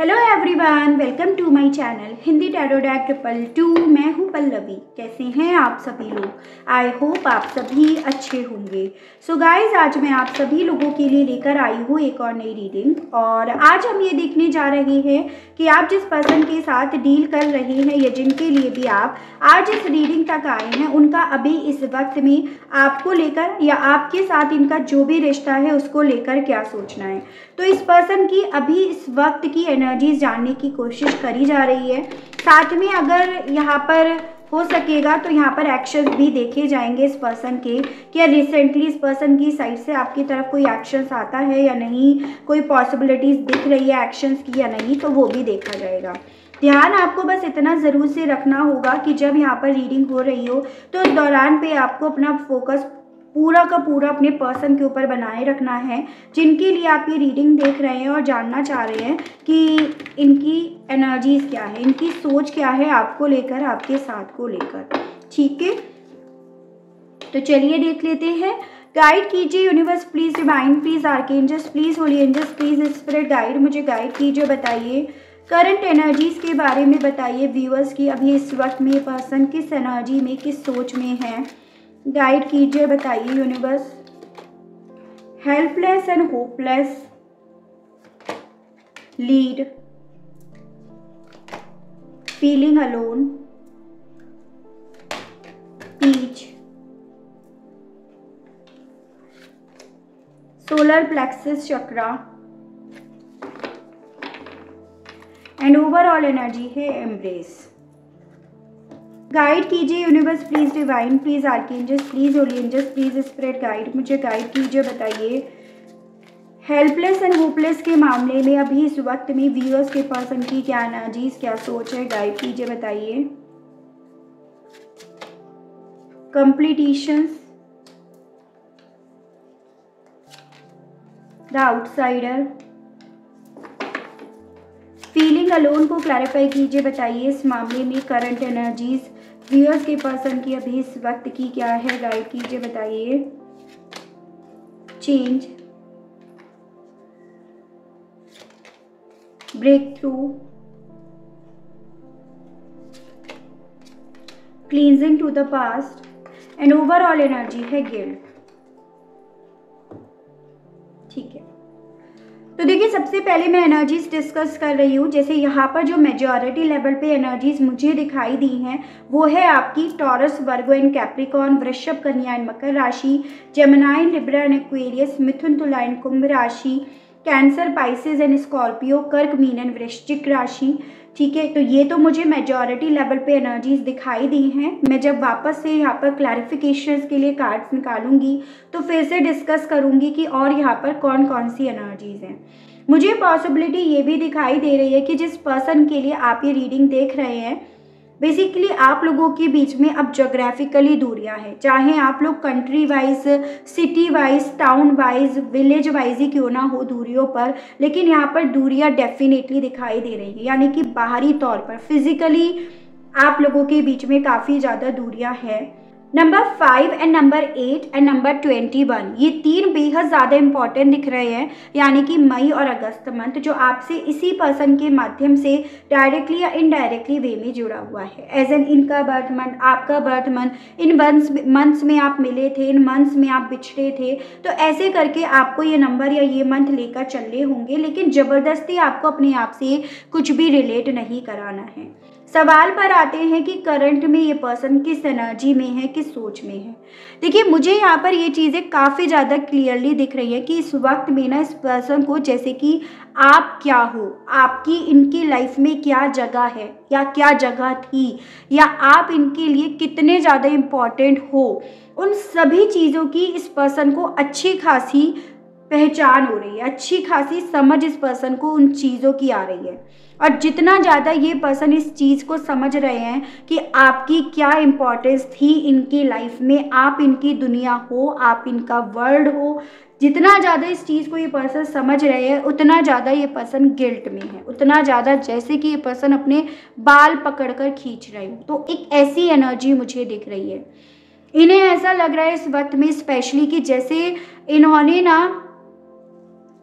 Hello everyone welcome to my channel Hindi tarot deck triple two मैं हूँ पल्लवी। कैसे हैं आप सभी लोग? आई होप आप सभी अच्छे होंगे। सो so गाइस आज मैं आप सभी लोगों के लिए लेकर आई हूँ एक और नई रीडिंग और आज हम ये देखने जा रहे हैं कि आप जिस पर्सन के साथ डील कर रहे हैं या जिनके लिए भी आप आज इस रीडिंग तक आए हैं, उनका अभी इस वक्त में आपको लेकर या आपके साथ इनका जो भी रिश्ता है, उसको लेकर क्या सोचना है। तो इस पर्सन की अभी इस वक्त की एनर्जीज जानने की कोशिश करी जा रही है। साथ में अगर यहाँ पर हो सकेगा तो यहाँ पर एक्शंस भी देखे जाएँगे इस पर्सन के क्या रिसेंटली इस पर्सन की साइड से आपकी तरफ़ कोई एक्शंस आता है या नहीं, कोई पॉसिबिलिटीज़ दिख रही है एक्शंस की या नहीं तो वो भी देखा जाएगा। ध्यान आपको बस इतना ज़रूर से रखना होगा कि जब यहाँ पर रीडिंग हो रही हो तो उस दौरान पे आपको अपना फोकस पूरा का पूरा अपने पर्सन के ऊपर बनाए रखना है, जिनके लिए आप ये रीडिंग देख रहे हैं और जानना चाह रहे हैं कि इनकी एनर्जीज क्या है, इनकी सोच क्या है आपको लेकर, आपके साथ को लेकर। ठीक है? तो चलिए देख लेते हैं। गाइड कीजिए universe please divine please archangels please holy angels please spirit guide मुझे गाइड कीजिए, बताइए। करंट एनर्जीज के बारे में बताइए व्यूअर्स की, अभी इस वक्त में पर्सन किस एनर्जी में, किस सोच में है? गाइड कीजिए, बताइए universe helpless and hopeless lead feeling alone peach solar plexus chakra and overall energy है एम्ब्रेस गाइड कीजिए universe please divine please archangels please holy angels please spread guide मुझे गाइड कीजिए, बताइए। हेल्पलेस एंड होपलेस के मामले में अभी इस वक्त में व्यूअर्स के पर्सन की क्या एनर्जीज क्या सोच है गाइड कीजिए, बताइए। Completions the outsider feeling alone को क्लैरिफाई कीजिए, बताइए, इस मामले में करंट एनर्जीज व्यूअर्स के पर्सन की अभी इस वक्त की क्या है, गाइड कीजिए, बताइए। Change. Break through cleansing to the past and overall energy है गिल्ट तो देखिए, सबसे पहले मैं एनर्जीज डिस्कस कर रही हूँ। जैसे यहाँ पर जो मेजॉरिटी लेवल पे एनर्जीज मुझे दिखाई दी हैं, वो है आपकी टॉरस वर्गो एंड कैप्रिकॉन वृषभ, कन्या एंड मकर राशि जेमनाइन लिब्रा एंड एक्वेरियस मिथुन तुला एंड कुंभ राशि कैंसर पाइसिस एंड स्कॉर्पियो कर्क, मीन एंड वृश्चिक राशि ठीक है? तो ये तो मुझे मेजॉरिटी लेवल पे एनर्जीज दिखाई दी हैं। मैं जब वापस से यहाँ पर क्लैरिफिकेशन के लिए कार्ड्स निकालूँगी तो फिर से डिस्कस करूँगी कि और यहाँ पर कौन कौन सी एनर्जीज हैं। मुझे पॉसिबिलिटी ये भी दिखाई दे रही है कि जिस पर्सन के लिए आप ये रीडिंग देख रहे हैं बेसिकली आप लोगों के बीच में अब जोग्राफिकली दूरियाँ हैं। चाहे आप लोग country wise city wise town wise village wise ही क्यों ना हो दूरियों पर, लेकिन यहाँ पर दूरियाँ डेफिनेटली दिखाई दे रही है। यानी कि बाहरी तौर पर फिजिकली आप लोगों के बीच में काफ़ी ज़्यादा दूरियाँ हैं। Number five and number eight and number twenty one ये तीन बेहद ज़्यादा इंपॉर्टेंट दिख रहे हैं, यानी कि मई और अगस्त मंथ, जो आपसे इसी पर्सन के माध्यम से डायरेक्टली या इनडायरेक्टली वे में जुड़ा हुआ है। एज एन इनका बर्थ मंथ आपका बर्थ मंथ इन मंथ्स मंथ्स में आप मिले थे, इन मंथ्स में आप बिछड़े थे तो ऐसे करके आपको ये नंबर या ये मंथ लेकर चलने होंगे, लेकिन ज़बरदस्ती आपको अपने आप से कुछ भी रिलेट नहीं कराना है। सवाल पर आते हैं कि करंट में ये पर्सन किस एनर्जी में है, किस सोच में है। देखिए, मुझे यहाँ पर ये चीज़ें काफ़ी ज़्यादा क्लियरली दिख रही है कि इस वक्त में ना इस पर्सन को जैसे कि आप क्या हो, आपकी इनकी लाइफ में क्या जगह है, या क्या जगह थी, या आप इनके लिए कितने ज़्यादा इंपॉर्टेंट हो, उन सभी चीज़ों की इस पर्सन को अच्छी खासी पहचान हो रही है, अच्छी खासी समझ इस पर्सन को उन चीज़ों की आ रही है। और जितना ज़्यादा ये पर्सन इस चीज़ को समझ रहे हैं कि आपकी क्या इम्पोर्टेंस थी इनकी लाइफ में, आप इनकी दुनिया हो, आप इनका वर्ल्ड हो, जितना ज़्यादा इस चीज़ को ये पर्सन समझ रहे हैं, उतना ज़्यादा ये पर्सन गिल्ट में है, उतना ज़्यादा जैसे कि ये पर्सन अपने बाल पकड़ कर खींच रहे हो। तो एक ऐसी एनर्जी मुझे दिख रही है। इन्हें ऐसा लग रहा है इस वक्त में स्पेशली कि जैसे इन्होंने ना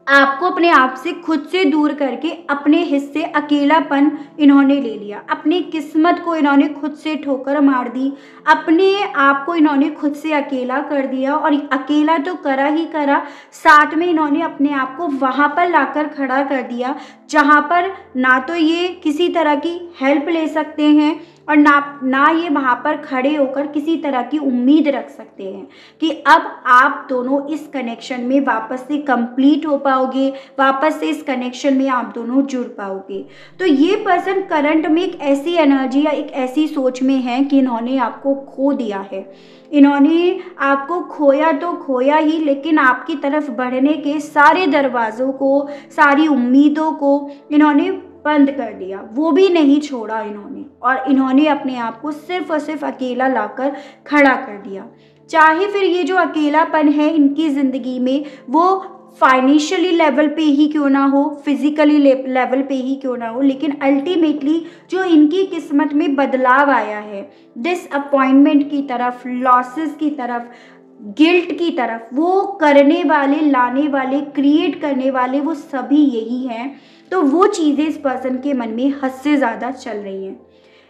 आपको अपने आप से खुद से दूर करके अपने हिस्से, अकेलापन इन्होंने ले लिया। अपनी किस्मत को इन्होंने खुद से ठोकर मार दी। अपने आप को इन्होंने खुद से अकेला कर दिया और अकेला तो करा ही करा, साथ में इन्होंने अपने आप को वहाँ पर लाकर खड़ा कर दिया, जहाँ पर ना तो ये किसी तरह की हेल्प ले सकते हैं और ना ना ये वहाँ पर खड़े होकर किसी तरह की उम्मीद रख सकते हैं कि अब आप दोनों इस कनेक्शन में वापस से कंप्लीट हो पाओगे, वापस से इस कनेक्शन में आप दोनों जुड़ पाओगे। तो ये पर्सन करंट में एक ऐसी एनर्जी या एक ऐसी सोच में है कि इन्होंने आपको खो दिया है। इन्होंने आपको खोया तो खोया ही, लेकिन आपकी तरफ़ बढ़ने के सारे दरवाज़ों को, सारी उम्मीदों को इन्होंने बंद कर दिया। वो भी नहीं छोड़ा इन्होंने और इन्होंने अपने आप को सिर्फ़ और सिर्फ़ अकेला लाकर खड़ा कर दिया। चाहे फिर ये जो अकेलापन है इनकी ज़िंदगी में, वो फाइनेंशियली लेवल पे ही क्यों ना हो फिजिकली लेवल पे ही क्यों ना हो, लेकिन अल्टीमेटली जो इनकी किस्मत में बदलाव आया है डिसअपॉइंटमेंट की तरफ़ लॉसेस की तरफ़ गिल्ट की तरफ़, वो करने वाले, लाने वाले क्रिएट करने वाले, वो सभी यही हैं। तो वो चीज़ें इस पर्सन के मन में हद से ज़्यादा चल रही हैं।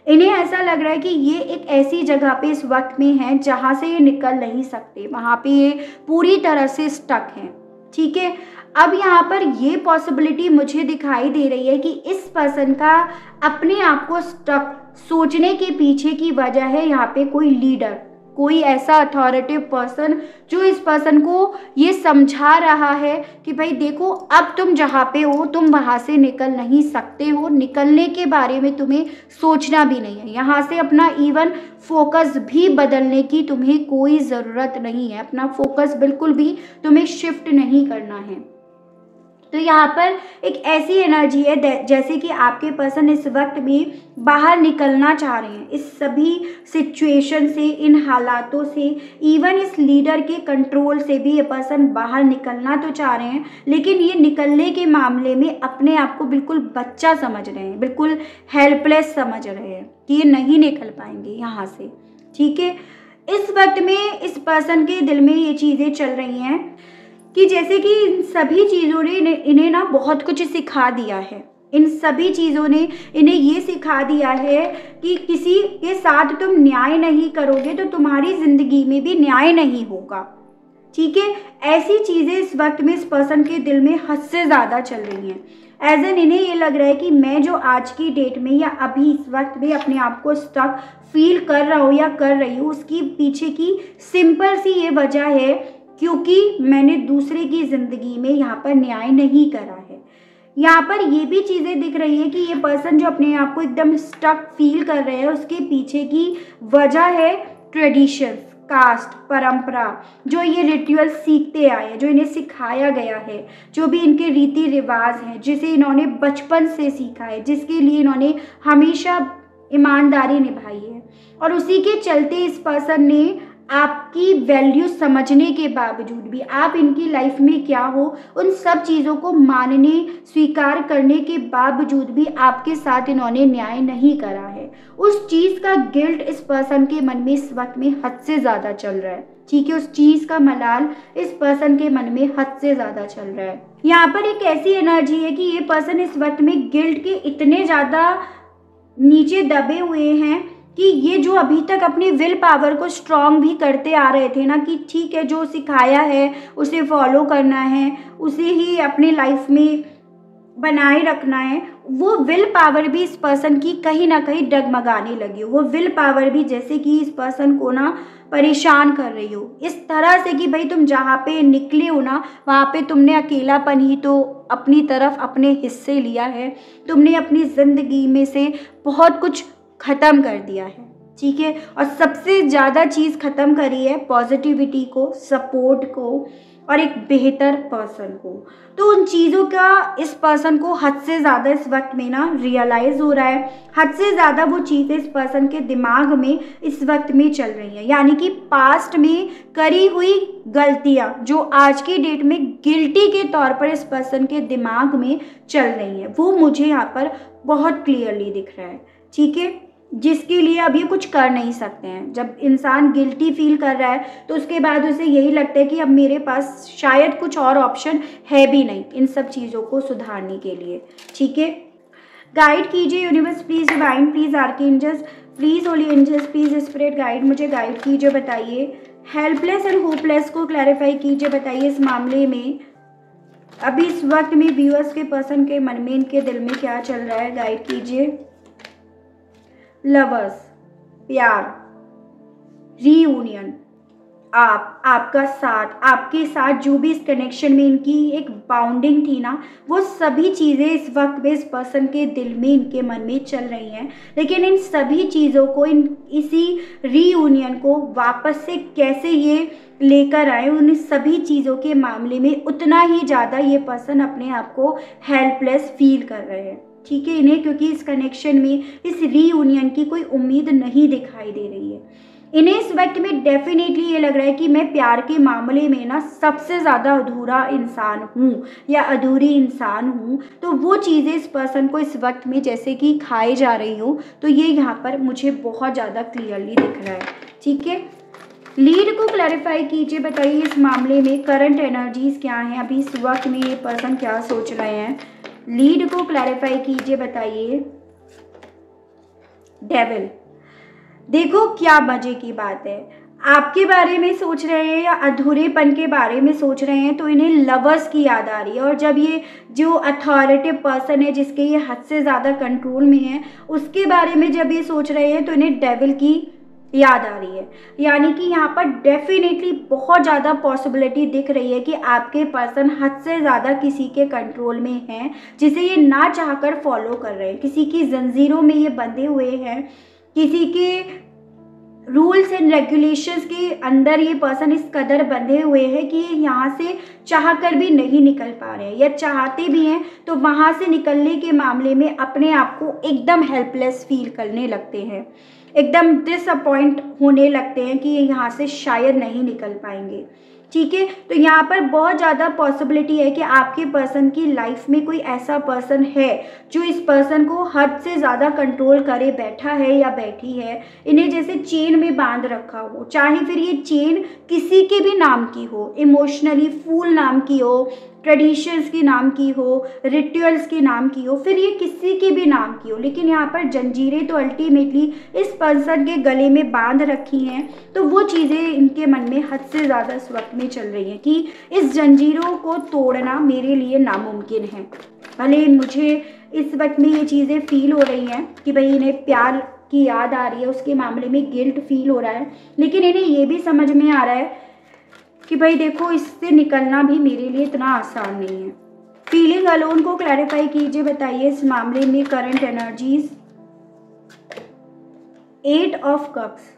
इन्हें ऐसा लग रहा है कि ये एक ऐसी जगह पे इस वक्त में है जहाँ से ये निकल नहीं सकते, वहाँ पे ये पूरी तरह से स्टक हैं। ठीक है? अब यहाँ पर ये पॉसिबिलिटी मुझे दिखाई दे रही है कि इस पर्सन का अपने आप को स्टक सोचने के पीछे की वजह है यहाँ पे कोई लीडर कोई ऐसा अथॉरिटिव पर्सन जो इस पर्सन को ये समझा रहा है कि भाई देखो, अब तुम जहाँ पे हो, तुम वहाँ से निकल नहीं सकते हो। निकलने के बारे में तुम्हें सोचना भी नहीं है। यहाँ से अपना इवन फोकस भी बदलने की तुम्हें कोई ज़रूरत नहीं है। अपना फोकस बिल्कुल भी तुम्हें शिफ्ट नहीं करना है। तो यहाँ पर एक ऐसी एनर्जी है जैसे कि आपके पर्सन इस वक्त में बाहर निकलना चाह रहे हैं। इस सभी सिचुएशन से, इन हालातों से, इवन इस लीडर के कंट्रोल से भी ये पर्सन बाहर निकलना तो चाह रहे हैं, लेकिन ये निकलने के मामले में अपने आप को बिल्कुल बच्चा समझ रहे हैं, बिल्कुल हेल्पलेस समझ रहे हैं कि ये नहीं निकल पाएँगे यहाँ से। ठीक है? इस वक्त में इस पर्सन के दिल में ये चीज़ें चल रही हैं। कि जैसे कि इन सभी चीज़ों ने इन्हें ना बहुत कुछ सिखा दिया है। इन सभी चीज़ों ने इन्हें ये सिखा दिया है कि किसी के साथ तुम न्याय नहीं करोगे तो तुम्हारी ज़िंदगी में भी न्याय नहीं होगा। ठीक है? ऐसी चीज़ें इस वक्त में इस पर्सन के दिल में हद से ज़्यादा चल रही हैं। एज एन इन्हें ये लग रहा है कि मैं जो आज की डेट में या अभी इस वक्त में अपने आप को स्टक फील कर रहा हूँ या कर रही हूँ, उसकी पीछे की सिंपल सी ये वजह है क्योंकि मैंने दूसरे की ज़िंदगी में यहाँ पर न्याय नहीं करा है। यहाँ पर ये भी चीज़ें दिख रही है कि ये पर्सन जो अपने आप को एकदम स्टक फील कर रहे हैं, उसके पीछे की वजह है ट्रेडिशंस कास्ट परंपरा, जो ये रिचुअल सीखते आए हैं, जो इन्हें सिखाया गया है, जो भी इनके रीति रिवाज हैं, जिसे इन्होंने बचपन से सीखा है, जिसके लिए इन्होंने हमेशा ईमानदारी निभाई है। और उसी के चलते इस पर्सन ने आपकी वैल्यू समझने के बावजूद भी, आप इनकी लाइफ में क्या हो, उन सब चीज़ों को मानने, स्वीकार करने के बावजूद भी आपके साथ इन्होंने न्याय नहीं करा है। उस चीज़ का गिल्ट इस पर्सन के मन में, इस वक्त में हद से ज़्यादा चल रहा है। ठीक है, उस चीज़ का मलाल इस पर्सन के मन में हद से ज़्यादा चल रहा है। यहाँ पर एक ऐसी एनर्जी है कि ये पर्सन इस वक्त में गिल्ट के इतने ज़्यादा नीचे दबे हुए हैं कि ये जो अभी तक अपनी विल पावर को स्ट्रॉन्ग भी करते आ रहे थे ना, कि ठीक है, जो सिखाया है, उसे फॉलो करना है, उसे ही अपनी लाइफ में बनाए रखना है, वो विल पावर भी इस पर्सन की कहीं ना कहीं डगमगाने लगी हो। वो विल पावर भी जैसे कि इस पर्सन को ना परेशान कर रही हो। इस तरह से कि भाई तुम जहाँ पे निकले हो ना, वहाँ पे तुमने अकेलापन ही तो अपनी तरफ़ अपने हिस्से लिया है। तुमने अपनी ज़िंदगी में से बहुत कुछ ख़त्म कर दिया है, ठीक है? और सबसे ज़्यादा चीज़ ख़त्म करी है पॉजिटिविटी को सपोर्ट को और एक बेहतर पर्सन को। तो उन चीज़ों का इस पर्सन को हद से ज़्यादा इस वक्त में ना रियलाइज़ हो रहा है। हद से ज़्यादा वो चीज़ें इस पर्सन के दिमाग में इस वक्त में चल रही हैं। यानी कि पास्ट में करी हुई गलतियाँ जो आज की डेट में गिल्टी के तौर पर इस पर्सन के दिमाग में चल रही हैं, वो मुझे यहाँ पर बहुत क्लियरली दिख रहा है, ठीक है? जिसके लिए अब ये कुछ कर नहीं सकते हैं। जब इंसान गिल्टी फील कर रहा है तो उसके बाद उसे यही लगता है कि अब मेरे पास शायद कुछ और ऑप्शन है भी नहीं इन सब चीज़ों को सुधारने के लिए। ठीक है? गाइड कीजिए universe please divine please archangels please holy angels please spread guide मुझे गाइड कीजिए, बताइए। हेल्पलेस एंड होपलेस को क्लैरिफाई कीजिए, बताइए इस मामले में। अभी इस वक्त में व्यूअर्स के पर्सन के मन में, इनके दिल में क्या चल रहा है? गाइड कीजिए। लवर्स प्यार रीयूनियन आप, आपका साथ, आपके साथ जो भी इस कनेक्शन में इनकी एक बाउंडिंग थी ना, वो सभी चीज़ें इस वक्त में इस पर्सन के दिल में, इनके मन में चल रही हैं। लेकिन इन सभी चीज़ों को, इन, इसी रीयूनियन को वापस से कैसे ये लेकर आए, उन सभी चीज़ों के मामले में उतना ही ज़्यादा ये पर्सन अपने आप को हेल्पलेस फील कर रहे हैं। ठीक है इन्हें, क्योंकि इस कनेक्शन में, इस रीयूनियन की कोई उम्मीद नहीं दिखाई दे रही है। इन्हें इस वक्त में डेफिनेटली ये लग रहा है कि मैं प्यार के मामले में ना सबसे ज़्यादा अधूरा इंसान हूँ, या अधूरी इंसान हूँ तो वो चीज़ें इस पर्सन को इस वक्त में जैसे कि खाए जा रही हो तो ये यहाँ पर मुझे बहुत ज़्यादा क्लियरली दिख रहा है। ठीक है? लीड को क्लैरिफाई कीजिए, बताइए इस मामले में करंट एनर्जीज क्या हैं, अभी इस वक्त में ये पर्सन क्या सोच रहे हैं? लीड को क्लैरिफाई कीजिए, बताइए। डेविल देखो क्या मज़े की बात है। आपके बारे में सोच रहे हैं या अधूरेपन के बारे में सोच रहे हैं तो इन्हें लवर्स की याद आ रही है। और जब ये जो अथॉरिटिव पर्सन है, जिसके ये हद से ज़्यादा कंट्रोल में है, उसके बारे में जब ये सोच रहे हैं तो इन्हें डेविल की याद आ रही है। यानी कि यहाँ पर डेफिनेटली बहुत ज़्यादा पॉसिबिलिटी दिख रही है कि आपके पर्सन हद से ज़्यादा किसी के कंट्रोल में हैं, जिसे ये ना चाहकर फॉलो कर रहे हैं। किसी की जंजीरों में ये बंधे हुए हैं, किसी के रूल्स एंड रेगुलेशंस के अंदर ये पर्सन इस कदर बंधे हुए हैं कि ये यहाँ से चाह कर भी नहीं निकल पा रहे हैं। या चाहते भी हैं तो वहाँ से निकलने के मामले में अपने आप को एकदम हेल्पलेस फील करने लगते हैं। एकदम डिसअपॉइंट होने लगते हैं कि ये यहाँ से शायद नहीं निकल पाएँगे। ठीक है? तो यहाँ पर बहुत ज़्यादा पॉसिबिलिटी है कि आपके पर्सन की लाइफ में कोई ऐसा पर्सन है, जो इस पर्सन को हद से ज़्यादा कंट्रोल करे, बैठा है या बैठी है, इन्हें जैसे चेन में बाँध रखा हो, चाहे फिर ये चेन किसी के भी नाम की हो इमोशनली फूल नाम की हो ट्रेडिशंस के नाम की हो रिचुअल्स के नाम की हो, फिर ये किसी के भी नाम की हो। लेकिन यहाँ पर जंजीरें तो अल्टीमेटली इस पर्सन के गले में बाँध रखी हैं। तो वो चीज़ें इनके मन में हद से ज़्यादा इस वक्त में चल रही हैं कि इस जंजीरों को तोड़ना मेरे लिए नामुमकिन है। भले मुझे इस वक्त में ये चीज़ें फील हो रही हैं कि भाई इन्हें प्यार की याद आ रही है, उसके मामले में गिल्ट फील हो रहा है। लेकिन इन्हें ये भी समझ में आ रहा है कि भाई देखो, इससे निकलना भी मेरे लिए इतना आसान नहीं है। फीलिंग अलोन को क्लैरिफाई कीजिए, बताइए इस मामले में current energies eight of cups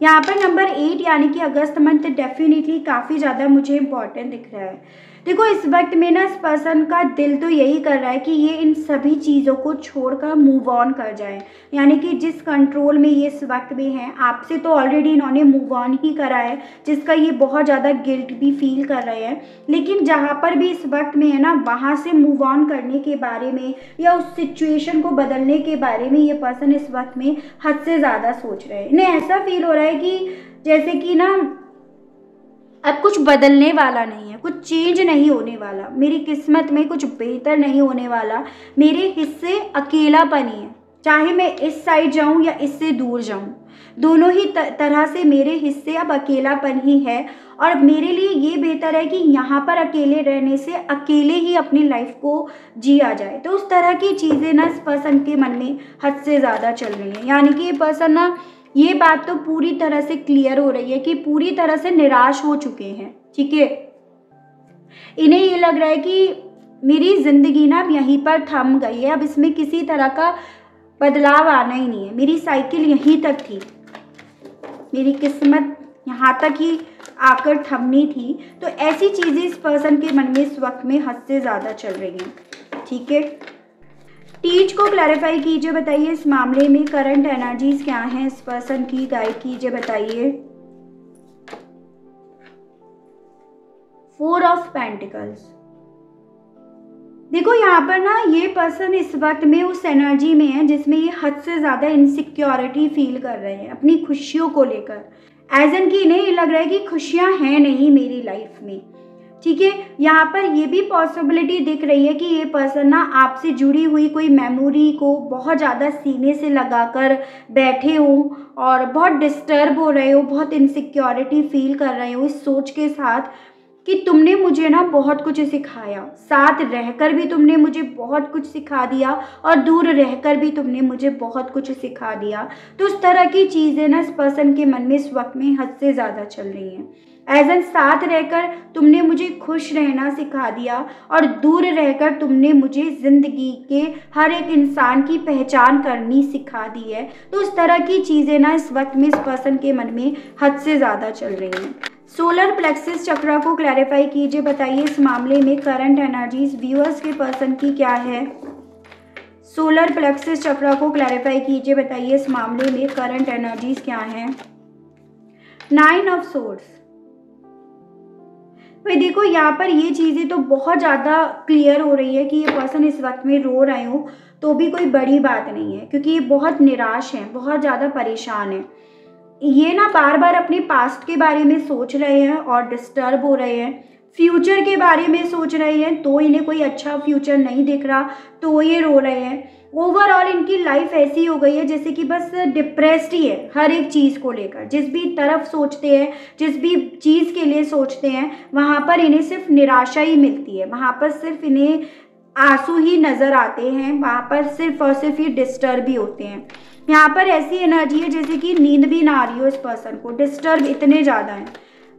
यहाँ पर नंबर एट यानी कि अगस्त मंथ डेफिनेटली काफ़ी ज़्यादा मुझे इंपॉर्टेंट दिख रहा है। देखो, इस वक्त में ना इस पर्सन का दिल तो यही कर रहा है कि ये इन सभी चीज़ों को छोड़कर मूव ऑन कर जाए। यानी कि जिस कंट्रोल में ये इस वक्त में है, आपसे तो ऑलरेडी इन्होंने मूव ऑन ही करा है, जिसका ये बहुत ज़्यादा गिल्ट भी फील कर रहे हैं। लेकिन जहाँ पर भी इस वक्त में है ना, वहाँ से मूव ऑन करने के बारे में या उस सिचुएशन को बदलने के बारे में ये पर्सन इस वक्त में हद से ज़्यादा सोच रहे हैं। इन्हें ऐसा फील हो रहा है कि जैसे कि ना अब कुछ बदलने वाला नहीं है, कुछ चेंज नहीं होने वाला। मेरी किस्मत में कुछ बेहतर नहीं होने वाला। मेरे हिस्से अकेलापन ही है। चाहे मैं इस साइड जाऊँ या इससे दूर जाऊँ। दोनों ही तरह से मेरे हिस्से अब अकेलापन ही है और मेरे लिए ये बेहतर है कि यहाँ पर अकेले रहने से अकेले ही अपनी लाइफ को जिया जाए। तो उस तरह की चीज़ें ना इस पर्सन के मन में हद से ज़्यादा चल रही हैं। यानी कि ये पर्सन ना, ये बात तो पूरी तरह से क्लियर हो रही है कि पूरी तरह से निराश हो चुके हैं। ठीक है? इन्हें ये लग रहा है कि मेरी ज़िंदगी ना अब यहीं पर थम गई है। अब इसमें किसी तरह का बदलाव आना ही नहीं है। मेरी साइकिल यहीं तक थी। मेरी किस्मत यहाँ तक ही आकर थमनी थी। तो ऐसी चीज़ें इस पर्सन के मन में इस वक्त में हद से ज़्यादा चल रही हैं। ठीक है? टीच को क्लैरिफाई कीजिए, बताइए इस मामले में करंट एनर्जीज क्या हैं? इस पर्सन की गाइड कीजिए, बताइए। फोर ऑफ़ पेंटिकल्स देखो, यहाँ पर ना ये पर्सन इस वक्त में उस एनर्जी में है जिसमें ये हद से ज़्यादा इनसिक्योरिटी फील कर रहे हैं, अपनी खुशियों को लेकर। एज एन की इन्हें ये लग रहा है कि खुशियाँ हैं नहीं मेरी लाइफ में। ठीक है, यहाँ पर ये भी पॉसिबिलिटी दिख रही है कि ये पर्सन ना आपसे जुड़ी हुई कोई मेमोरी को बहुत ज़्यादा सीने से लगाकर बैठे हो और बहुत डिस्टर्ब हो रहे हो, बहुत इनसिक्योरिटी फील कर रहे हो इस सोच के साथ। कि तुमने मुझे ना बहुत कुछ सिखाया। साथ रहकर भी तुमने मुझे बहुत कुछ सिखा दिया और दूर रहकर भी तुमने मुझे बहुत कुछ सिखा दिया। तो उस तरह की चीज़ें ना इस पर्सन के मन में इस वक्त में हद से ज़्यादा चल रही हैं। एज एन साथ रहकर तुमने मुझे खुश रहना सिखा दिया और दूर रहकर तुमने मुझे ज़िंदगी के हर एक इंसान की पहचान करनी सिखा दी है। तो उस तरह की चीज़ें ना इस वक्त में इस पर्सन के मन में हद से ज़्यादा चल रही हैं। सोलर प्लेक्सिस चक्रा को क्लैरिफाई कीजिए, बताइए इस मामले में करंट एनर्जीज व्यूअर्स के पर्सन की क्या है? सोलर प्लेक्सिस चक्रा को क्लैरिफाई कीजिए, बताइए इस मामले में करंट एनर्जीज क्या है? नाइन ऑफ़ सोर्स भाई देखो, यहाँ पर ये चीज़ें तो बहुत ज़्यादा क्लियर हो रही है कि ये पर्सन इस वक्त में रो रहे हो तो भी कोई बड़ी बात नहीं है, क्योंकि ये बहुत निराश हैं, बहुत ज़्यादा परेशान हैं। ये ना बार बार अपने पास्ट के बारे में सोच रहे हैं और डिस्टर्ब हो रहे हैं। फ्यूचर के बारे में सोच रहे हैं तो इन्हें कोई अच्छा फ्यूचर नहीं दिख रहा तो ये रो रहे हैं। ओवरऑल इनकी लाइफ ऐसी हो गई है जैसे कि बस डिप्रेस्ड ही है हर एक चीज़ को लेकर। जिस भी तरफ़ सोचते हैं, जिस भी चीज़ के लिए सोचते हैं, वहाँ पर इन्हें सिर्फ़ निराशा ही मिलती है। वहाँ पर सिर्फ़ इन्हें आँसू ही नज़र आते हैं, वहाँ पर सिर्फ़ और सिर्फ़ ये डिस्टर्ब ही होते हैं। यहाँ पर ऐसी एनर्जी है जैसे कि नींद भी ना आ रही हो इस पर्सन को डिस्टर्ब इतने ज़्यादा हैं।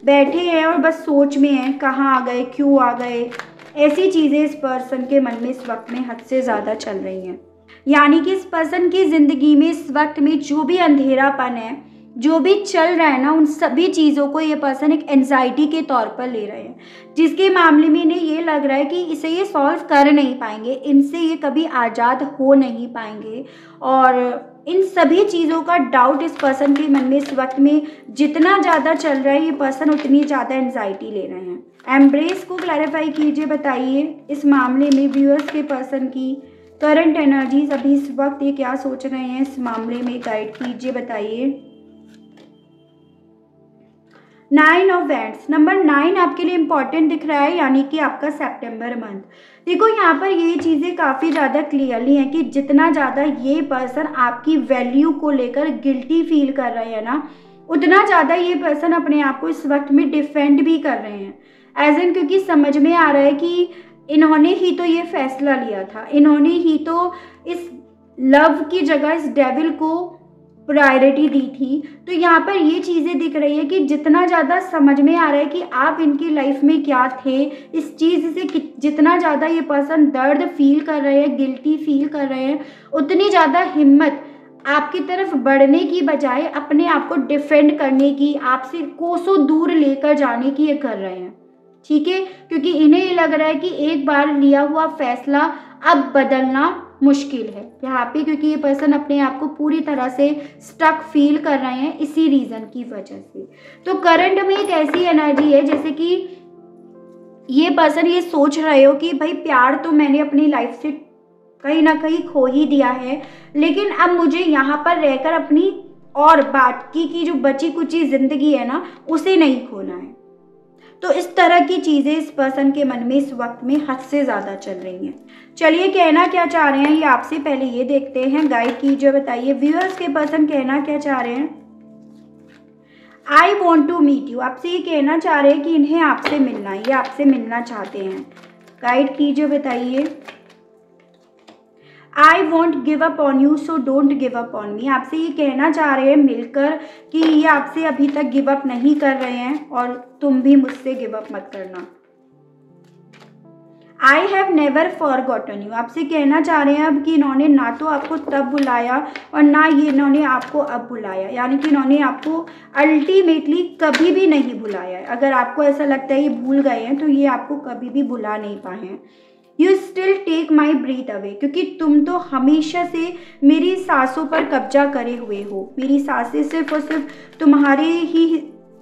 बैठे हैं और बस सोच में हैं, कहाँ आ गए, क्यों आ गए? ऐसी चीज़ें इस पर्सन के मन में इस वक्त में हद से ज़्यादा चल रही हैं। यानी कि इस पर्सन की ज़िंदगी में, इस वक्त में जो भी अंधेरापन है, जो भी चल रहा है ना, उन सभी चीज़ों को ये पर्सन एक एनजाइटी के तौर पर ले रहे हैं। जिसके मामले में इन्हें ये लग रहा है कि इसे ये सॉल्व कर नहीं पाएँगे, इनसे ये कभी आज़ाद हो नहीं पाएँगे। और इन सभी चीज़ों का डाउट इस पर्सन के मन में, इस वक्त में जितना ज़्यादा चल रहा है, ये पर्सन उतनी ज़्यादा एनजाइटी ले रहे हैं। एम्ब्रेस को क्लैरिफाई कीजिए, बताइए इस मामले में व्यूअर्स के पर्सन की करंट एनर्जीज अभी इस वक्त ये क्या सोच रहे हैं? इस मामले में गाइड कीजिए, बताइए। Nine of wands number nine आपके लिए इंपॉर्टेंट दिख रहा है, यानी कि आपका सेप्टेम्बर मंथ देखो, यहाँ पर ये चीज़ें काफ़ी ज़्यादा क्लियरली हैं कि जितना ज़्यादा ये पर्सन आपकी वैल्यू को लेकर गिल्टी फील कर रहे हैं ना, उतना ज़्यादा ये पर्सन अपने आप को इस वक्त में डिफेंड भी कर रहे हैं. एज एन क्योंकि समझ में आ रहा है कि इन्होंने ही तो ये फैसला लिया था. इन्होंने ही तो इस लव की जगह, इस डेविल को प्रायोरिटी दी थी। तो यहाँ पर ये चीज़ें दिख रही है कि जितना ज़्यादा समझ में आ रहा है कि आप इनकी लाइफ में क्या थे, इस चीज़ से जितना ज़्यादा ये पर्सन दर्द फील कर रहे हैं गिल्टी फील कर रहे हैं, उतनी ज़्यादा हिम्मत आपकी तरफ़ बढ़ने की बजाय अपने आप को डिफेंड करने की, आपसे कोसों दूर लेकर जाने की ये कर रहे हैं। ठीक है? क्योंकि इन्हें ये लग रहा है कि एक बार लिया हुआ फैसला अब बदलना मुश्किल है। यहाँ पे क्योंकि ये पर्सन अपने आप को पूरी तरह से स्टक फील कर रहे हैं इसी रीज़न की वजह से। तो करंट में एक ऐसी एनर्जी है, जैसे कि ये पर्सन ये सोच रहे हो कि भाई प्यार तो मैंने अपनी लाइफ से कहीं ना कहीं खो ही दिया है, लेकिन अब मुझे यहाँ पर रहकर अपनी और बाकी की जो बची कुची ज़िंदगी है ना, उसे नहीं खोना है। तो इस तरह की चीज़ें इस पर्सन के मन में इस वक्त में हद से ज़्यादा चल रही हैं। चलिए कहना क्या चाह रहे हैं, ये आपसे पहले ये देखते हैं गाइड कीजिए, बताइए। व्यूअर्स के पर्सन कहना क्या चाह रहे हैं? I want to meet you आपसे ये कहना चाह रहे हैं कि इन्हें आपसे मिलना ये आपसे मिलना चाहते हैं। गाइड कीजिए, बताइए। I won't give up on you so don't give up on me आपसे ये कहना चाह रहे हैं मिलकर कि ये आपसे अभी तक गिव अप नहीं कर रहे हैं और तुम भी मुझसे गिव अप मत करना। I have never forgotten you आपसे कहना चाह रहे हैं अब कि इन्होंने ना तो आपको तब बुलाया और ना ये इन्होंने आपको अब बुलाया। यानी कि इन्होंने आपको अल्टीमेटली कभी भी नहीं बुलाया है। अगर आपको ऐसा लगता है ये भूल गए हैं तो ये आपको कभी भी बुला नहीं पाए हैं। You still take my breath away क्योंकि तुम तो हमेशा से मेरी सांसों पर कब्जा करे हुए हो। मेरी साँसें सिर्फ़ और सिर्फ़ तुम्हारे ही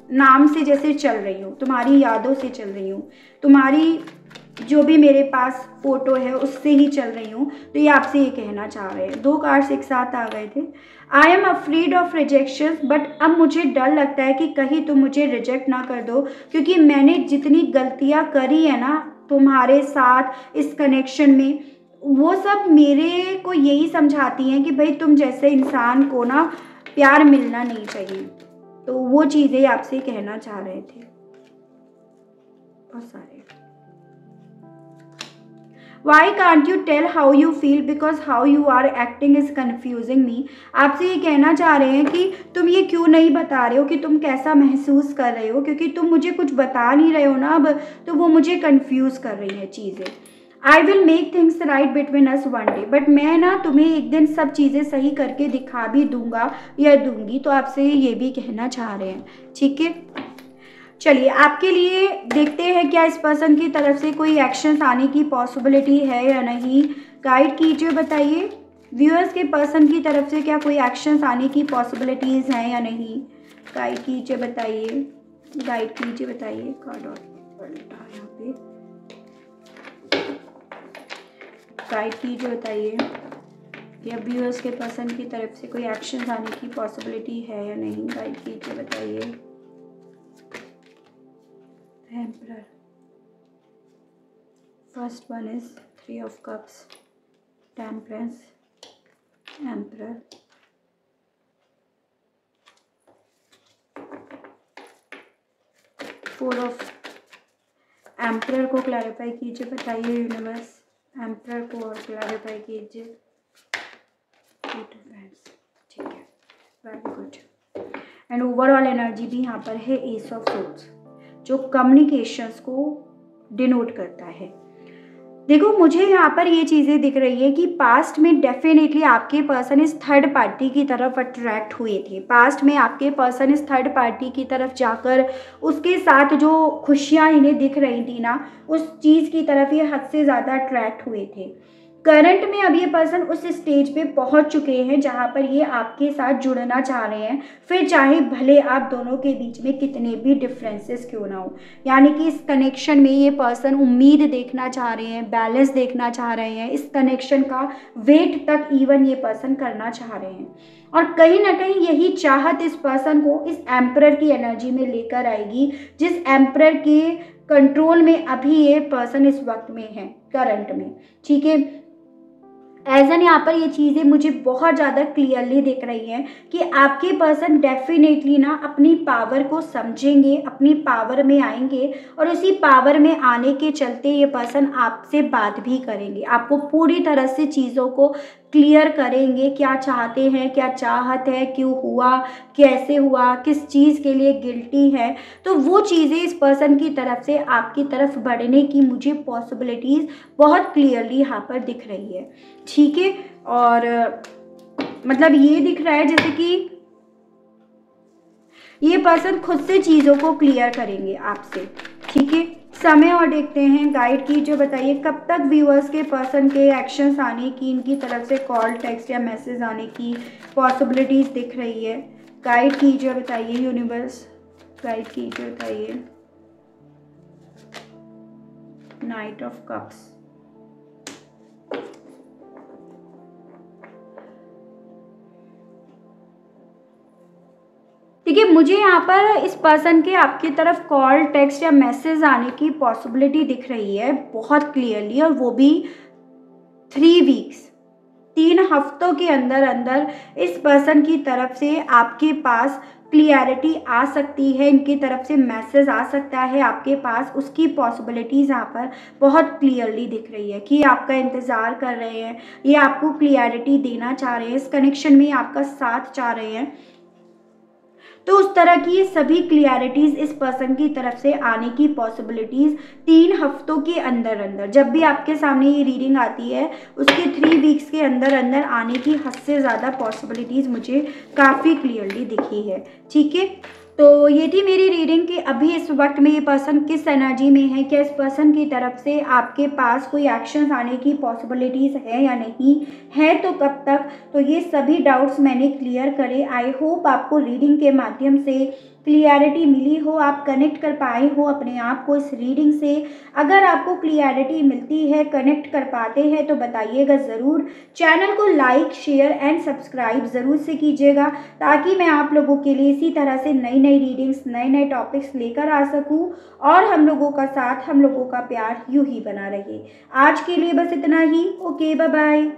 नाम से जैसे चल रही हूँ, तुम्हारी यादों से चल रही हूँ। तुम्हारी जो भी मेरे पास फ़ोटो है, उससे ही चल रही हूँ। तो ये आपसे ये कहना चाह रहे हैं। दो कार्ड्स एक साथ आ गए थे। I am afraid of rejection but अब मुझे डर लगता है कि कहीं तुम मुझे रिजेक्ट ना कर दो, क्योंकि मैंने जितनी गलतियाँ करी है ना तुम्हारे साथ इस कनेक्शन में, वो सब मेरे को यही समझाती हैं कि भाई तुम जैसे इंसान को ना प्यार मिलना नहीं चाहिए। तो वो चीज़ें आपसे कहना चाह रहे थे। बहुत सारे। Why can't you tell how you feel because how you are acting is confusing me आपसे ये कहना चाह रहे हैं कि तुम ये क्यों नहीं बता रहे हो? कि तुम कैसा महसूस कर रहे हो? क्योंकि तुम मुझे कुछ बता नहीं रहे हो ना अब तो वो मुझे कन्फ्यूज़ कर रही है चीज़ें। I will make things right between us one day but मैं ना तुम्हें एक दिन सब चीज़ें सही करके दिखा भी दूँगा या दूँगी तो आपसे ये भी कहना चाह रहे हैं। ठीक है? चलिए, आपके लिए देखते हैं क्या इस पर्सन की तरफ़ से कोई एक्शंस आने की पॉसिबिलिटी है या नहीं। गाइड कीजिए, बताइए। व्यूअर्स के पर्सन की तरफ़ से क्या कोई एक्शन आने की पॉसिबिलिटीज़ हैं या नहीं? गाइड कीजिए, बताइए। गाइड कीजिए, बताइए। कार्ड और यहाँ पे। गाइड कीजिए, बताइए। या व्यूअर्स के पर्सन की तरफ़ से कोई एक्शन आने की पॉसिबिलिटी है या नहीं? गाइड कीजिए, बताइए। Emperor. First one is three of cups temperance emperor. Four of emperor को क्लैरिफाई कीजिए, बताइए यूनिवर्स एम्प्रर को और क्लैरिफाई कीजिए. ठीक है. Very good and overall energy भी यहाँ पर है एस ऑफ़ फ्रूट्स जो कम्युनिकेशंस को डिनोट करता है। देखो, मुझे यहाँ पर ये चीज़ें दिख रही है कि पास्ट में डेफिनेटली आपके पर्सन इस थर्ड पार्टी की तरफ़ अट्रैक्ट हुए थे। पास्ट में आपके पर्सन इस थर्ड पार्टी की तरफ़ जाकर उसके साथ जो खुशियाँ इन्हें दिख रही थी ना, उस चीज़ की तरफ़ ये हद से ज़्यादा अट्रैक्ट हुए थे। करंट में अब ये पर्सन उस स्टेज पे पहुँच चुके हैं जहाँ पर ये आपके साथ जुड़ना चाह रहे हैं। फिर चाहे भले आप दोनों के बीच में कितने भी डिफरेंसेस क्यों ना हो। यानी कि इस कनेक्शन में ये पर्सन उम्मीद देखना चाह रहे हैं बैलेंस देखना चाह रहे हैं, इस कनेक्शन का वेट तक इवन ये पर्सन करना चाह रहे हैं। और कहीं ना कहीं यही चाहत इस पर्सन को इस एम्प्रर की एनर्जी में लेकर आएगी, जिस एम्प्रर के कंट्रोल में अभी ये पर्सन इस वक्त में है करंट में। ठीक है? एज एन यहाँ पर ये चीज़ें मुझे बहुत ज़्यादा क्लियरली दिख रही हैं कि आपके पर्सन डेफिनेटली ना अपनी पावर को समझेंगे, अपनी पावर में आएँगे और उसी पावर में आने के चलते ये पर्सन आपसे बात भी करेंगे। आपको पूरी तरह से चीज़ों को क्लियर करेंगे क्या चाहते हैं, क्या चाहत है, क्यों हुआ, कैसे हुआ, किस चीज़ के लिए गिल्टी है। तो वो चीज़ें इस पर्सन की तरफ़ से आपकी तरफ़ बढ़ने की मुझे पॉसिबिलिटीज़ बहुत क्लियरली यहाँ पर दिख रही है। ठीक है? और मतलब ये दिख रहा है जैसे कि ये पर्सन खुद से चीज़ों को क्लियर करेंगे आपसे। ठीक है? समय और देखते हैं गाइड की, जो बताइए कब तक व्यूअर्स के पर्सन के एक्शंस आने की, इनकी तरफ़ से कॉल टेक्स्ट या मैसेज आने की पॉसिबिलिटीज़ दिख रही है। गाइड कीजिए बताइए यूनिवर्स गाइड कीजिए बताइए। नाइट ऑफ़ कप्स मुझे यहाँ पर इस पर्सन के आपकी तरफ़ कॉल टेक्स्ट या मैसेज आने की पॉसिबिलिटी दिख रही है, बहुत क्लियरली और वो भी थ्री वीक्स तीन हफ्तों के अंदर अंदर इस पर्सन की तरफ़ से आपके पास क्लियरिटी आ सकती है, इनकी तरफ़ से मैसेज आ सकता है आपके पास, उसकी पॉसिबिलिटीज़ यहाँ पर बहुत क्लियरली दिख रही है कि आपका इंतज़ार कर रहे हैं, ये आपको क्लियरिटी देना चाह रहे हैं, इस कनेक्शन में आपका साथ चाह रहे हैं। तो उस तरह की सभी क्लियरिटीज़ इस पर्सन की तरफ़ से आने की पॉसिबिलिटीज़ तीन हफ्तों के अंदर अंदर, जब भी आपके सामने ये रीडिंग आती है, उसके थ्री वीक्स के अंदर अंदर आने की हद से ज़्यादा पॉसिबिलिटीज़ मुझे काफ़ी क्लियरली दिखी है। ठीक है? तो ये थी मेरी रीडिंग कि। अभी इस वक्त में ये पर्सन किस एनर्जी में है? क्या इस पर्सन की तरफ़ से आपके पास कोई एक्शन आने की पॉसिबिलिटीज़ है या नहीं? है तो कब तक? तो ये सभी डाउट्स मैंने क्लियर करे। आई होप आपको रीडिंग के माध्यम से क्लियरिटी मिली हो, आप कनेक्ट कर पाए हो अपने आप को इस रीडिंग से, अगर आपको क्लियरिटी मिलती है, कनेक्ट कर पाते हैं तो बताइएगा ज़रूर। चैनल को लाइक, शेयर एंड सब्सक्राइब ज़रूर से कीजिएगा, ताकि मैं आप लोगों के लिए इसी तरह से नई नई रीडिंग्स नए नए टॉपिक्स लेकर आ सकूँ, और हम लोगों का साथ, हम लोगों का प्यार यूँ ही बना रहे। आज के लिए बस इतना ही। Okay bye